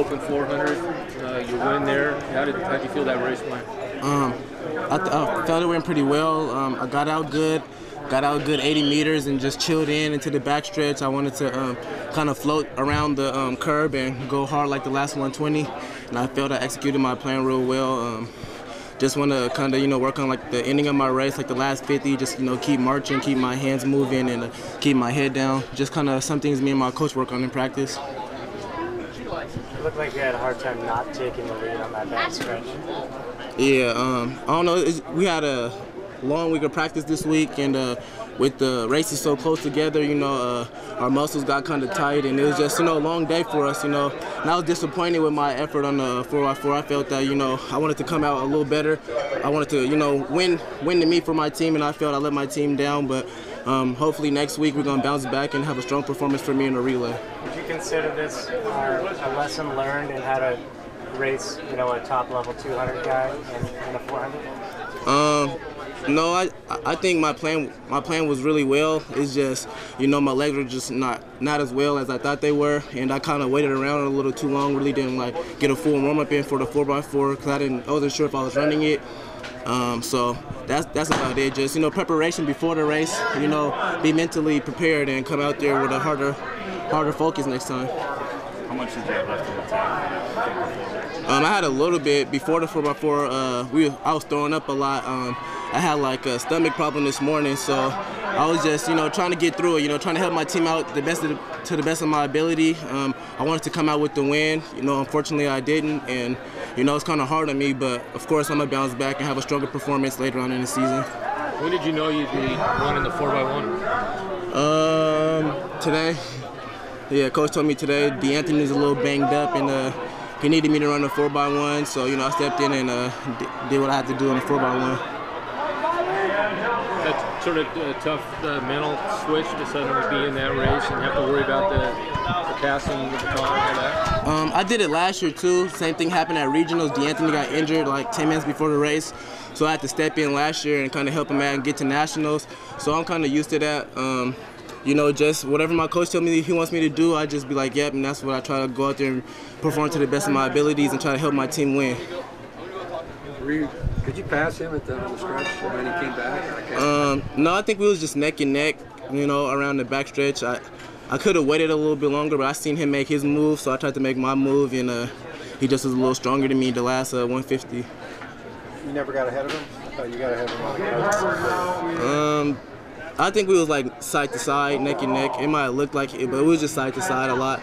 open 400. Uh, you win there. How did how did you feel that race went? Um, I, I felt it went pretty well. Um, I got out good, got out good 80 meters and just chilled in into the backstretch. I wanted to um, kind of float around the um, curve and go hard like the last 120, and I felt I executed my plan real well. Um, just want to kind of you know work on like the ending of my race, like the last 50. Just you know keep marching, keep my hands moving, and uh, keep my head down. Just kind of some things me and my coach work on in practice. It looked like you had a hard time not taking the lead on that back stretch. Yeah, um, I don't know. We had a long week of practice this week, and uh, with the races so close together, you know, uh, our muscles got kind of tight, and it was just you know a long day for us, you know. And I was disappointed with my effort on the 4x4. I felt that you know I wanted to come out a little better. I wanted to you know win win the meet for my team, and I felt I let my team down, but. Um, hopefully next week we're gonna bounce back and have a strong performance for me in the relay. Would you consider this uh, a lesson learned in how to race, you know, a top level 200 guy and, in a 400? Um, no, I I think my plan my plan was really well. It's just you know my legs were just not not as well as I thought they were, and I kind of waited around a little too long. Really didn't like get a full warm up in for the 4x4 because I didn't I wasn't sure if I was running it. Um, so that's that's about it. Just you know preparation before the race. You know be mentally prepared and come out there with a harder harder focus next time. How much did you have left in the tank? Um, I had a little bit before the 4x4. Uh, we I was throwing up a lot. Um, I had like a stomach problem this morning, so I was just you know trying to get through it. You know, trying to help my team out the best of the, to the best of my ability. Um, I wanted to come out with the win. You know, unfortunately I didn't, and you know it's kind of hard on me. But of course I'm gonna bounce back and have a stronger performance later on in the season. When did you know you'd be running the 4x1? Um, today. Yeah, coach told me today DeAnthony's a little banged up and uh, he needed me to run a 4x1. So, you know, I stepped in and uh, did what I had to do on the 4x1. That's sort of a tough uh, mental switch to suddenly be in that race and have to worry about the, the passing the baton and all that. Um, I did it last year too. Same thing happened at regionals. DeAnthony got injured like 10 minutes before the race, so I had to step in last year and kind of help him out and get to nationals. So I'm kind of used to that. Um, you know, just whatever my coach tells me he wants me to do, I just be like, yep, and that's what I try to go out there and perform to the best of my abilities and try to help my team win. Were you, could you pass him at the, the stretch when he came back? Um, no, I think we was just neck and neck, you know, around the back stretch. I, I could have waited a little bit longer, but I seen him make his move, so I tried to make my move, and uh, he just was a little stronger than me the last uh, 150. You never got ahead of him? I thought you got ahead of him on the card. Um, I think we was like side to side, neck and neck. It might have looked like it, but it was just side to side a lot.